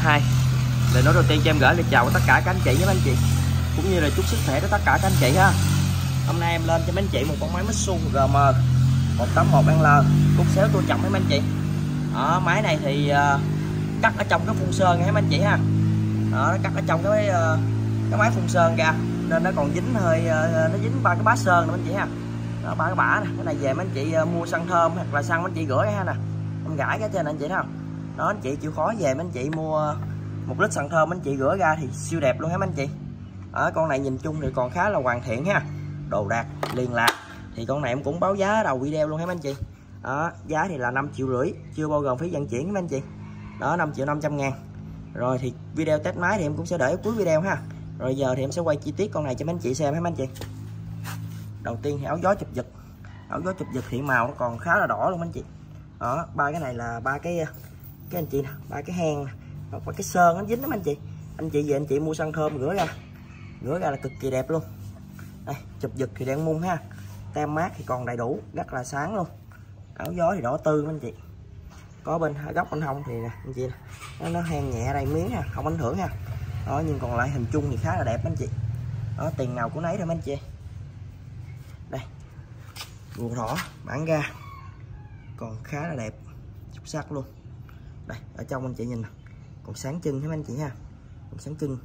2 lời nói đầu tiên cho em gửi lời chào tất cả các anh chị với anh chị. Cũng như là chúc sức khỏe cho tất cả các anh chị ha. Hôm nay em lên cho mấy anh chị một con máy Mitsubishi GM 181L cút xéo tôi chậm mấy anh chị. Đó, máy này thì uh, cắt ở trong cái phun sơn nha mấy anh chị ha. Đó, nó cắt ở trong cái uh, cái máy phun sơn ra. Nên nó còn dính hơi uh, nó dính ba cái bát sơn nè anh chị ha. Đó ba cái bả nè. Cái này về mấy anh chị uh, mua xăng thơm hoặc là xăng mấy anh chị gửi ha nè. Em gãi cái trên anh chị thấy không? Đó, anh chị chịu khó về mấy anh chị mua một lít xăng thơm anh chị rửa ra thì siêu đẹp luôn hả mấy anh chị? Ở con này nhìn chung thì còn khá là hoàn thiện ha. Đồ đạc liền lạc. Thì con này em cũng báo giá đầu video luôn hả mấy anh chị? Đó, giá thì là 5 triệu rưỡi, chưa bao gồm phí vận chuyển mấy anh chị? Đó 5 triệu 500 ngàn. Rồi thì video test máy thì em cũng sẽ để cuối video ha. Rồi giờ thì em sẽ quay chi tiết con này cho mấy anh chị xem hả mấy anh chị? Đầu tiên thì áo gió chụp giật. Áo gió chụp giật thì màu nó còn khá là đỏ luôn mấy anh chị. Đó, ba cái này là ba cái các anh chị nè ba cái hang hoặc là cái sơn nó dính lắm anh chị. Anh chị về anh chị mua xăng thơm rửa ra. Rửa ra là cực kỳ đẹp luôn. Đây chụp giật thì đang mung ha. Tem mát thì còn đầy đủ rất là sáng luôn. Áo gió thì đỏ tư anh chị. Có bên góc bên hông thì nè anh chị nó, nó hang nhẹ đây miếng ha không ảnh hưởng ha. Đó nhưng còn lại hình chung thì khá là đẹp anh chị. Đó tiền nào của nấy thôi anh chị. Đây ruột đỏ bản ga. Còn khá là đẹp chút sắc luôn đây ở trong anh chị nhìn nè. Còn sáng chân hết anh chị ha? Còn sáng chân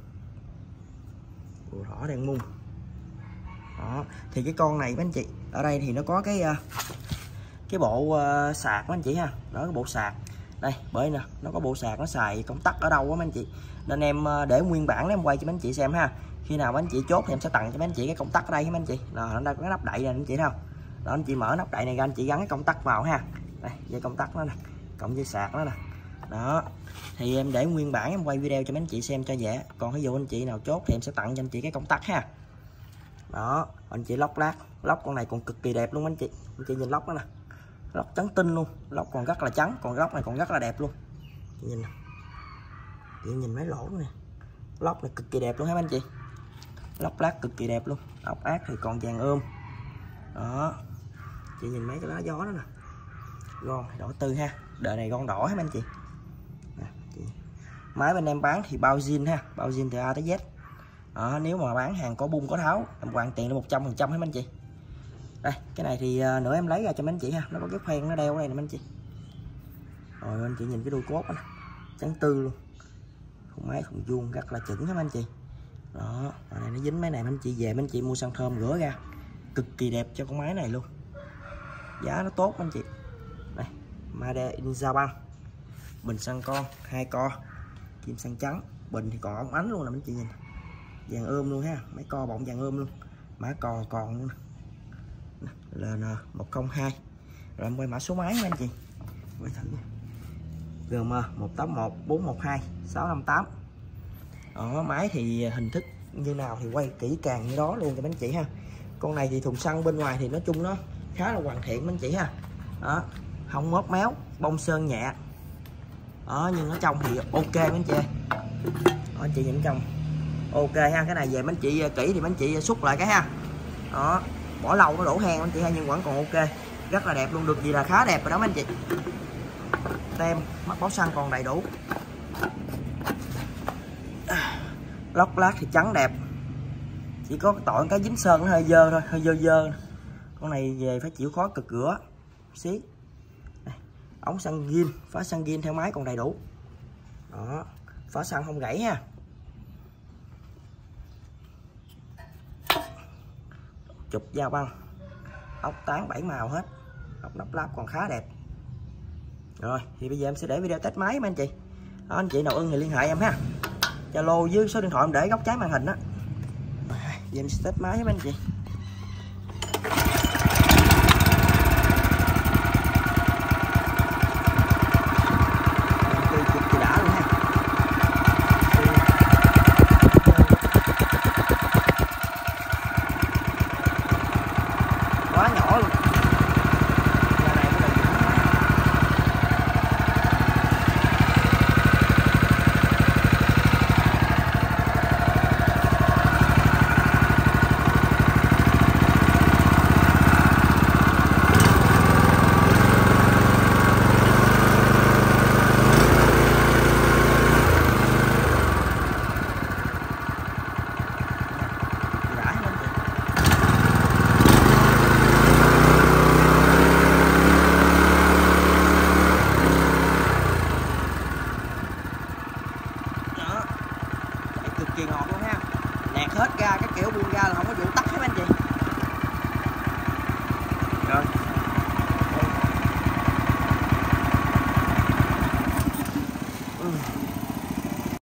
ruột rõ đang mung đó thì cái con này mấy anh chị ở đây thì nó có cái ờ, cái bộ uh, sạc mấy anh chị ha. Đó cái bộ sạc. Đây bởi nè nó có bộ sạc nó xài công tắc ở đâu á mấy anh chị? Nên em uh, để nguyên bản để em quay cho mấy anh chị xem ha. Khi nào mấy anh chị chốt thì em sẽ tặng cho mấy anh chị cái công tắc ở đây mấy anh chị? Là nó đang có cái nắp đậy nè anh chị thấy không? Đó anh chị mở nắp đậy này ra anh chị gắn cái công tắc vào ha. Đây dây công tắc nó nè cộng dây sạc nó nè đó. Thì em để nguyên bản, em quay video cho mấy anh chị xem cho dễ. Còn ví dụ anh chị nào chốt thì em sẽ tặng cho anh chị cái công tắc ha. Đó, anh chị lóc lát lóc con này còn cực kỳ đẹp luôn anh chị. Anh chị nhìn lóc đó nè. Lóc trắng tinh luôn. Lóc còn rất là trắng, còn lóc này còn rất là đẹp luôn. Chị nhìn nè. Chị nhìn mấy lỗ nè. Lóc này cực kỳ đẹp luôn hả anh chị? Lóc lát cực kỳ đẹp luôn. Ốc ác thì còn vàng ươm đó. Chị nhìn mấy cái lá gió đó nè. Gòn đỏ tư ha. Đời này gòn đỏ hết anh chị máy bên em bán thì bao zin ha bao zin từ A tới Z. Đó, nếu mà bán hàng có bung có tháo em hoàn tiền là một trăm phần trăm hết anh chị. Đây cái này thì à, nữa em lấy ra cho mấy anh chị ha nó có cái khoen nó đeo ở đây nè mấy anh chị. Rồi anh chị nhìn cái đuôi cốt đó, trắng tư luôn. Không máy không vuông rất là chuẩn hết anh chị. Đó ở đây nó dính máy này anh chị về anh chị mua xăng thơm rửa ra. Cực kỳ đẹp cho con máy này luôn. Giá nó tốt anh chị. Đây Made in Japan. Bình xăng con hai co kim xăng trắng. Bình thì còn ống ánh luôn nè, mấy anh chị nhìn. Vàng ươm luôn ha, mấy co bọng vàng ươm luôn. Mã cò còn luôn LN 102 à, rồi em quay mã số máy nha anh chị. Quay thử GM 181 412 658 đó máy thì hình thức như nào thì quay kỹ càng như đó luôn cho mấy anh chị ha. Con này thì thùng xăng bên ngoài thì nói chung nó khá là hoàn thiện mấy anh chị ha. Đó không móp méo, bông sơn nhẹ đó nhưng ở trong thì ok mấy anh chị. Đó, anh chị nhìn trong. Ok ha cái này về mấy anh chị ờ, kỹ thì mấy anh chị ờ, xúc lại cái ha. Đó bỏ lâu nó đổ hang anh chị ha nhưng vẫn còn ok. Rất là đẹp luôn được gì là khá đẹp rồi đó mấy anh chị. Tem mắt báo xăng còn đầy đủ. Lóc lát thì trắng đẹp. Chỉ có tội cái dính sơn nó hơi dơ thôi hơi dơ dơ. Con này về phải chịu khó cực rửa xí ống xăng ghim phá xăng ghim theo máy còn đầy đủ. Đó phá xăng không gãy ha. Chụp dao băng. Ốc tán bảy màu hết. Ốc nắp láp còn khá đẹp. Rồi thì bây giờ em sẽ để video test máy mấy anh chị. Đó, anh chị nào ưng thì liên hệ em ha. Zalo với số điện thoại em để góc trái màn hình á. Giờ em sẽ test máy với anh chị.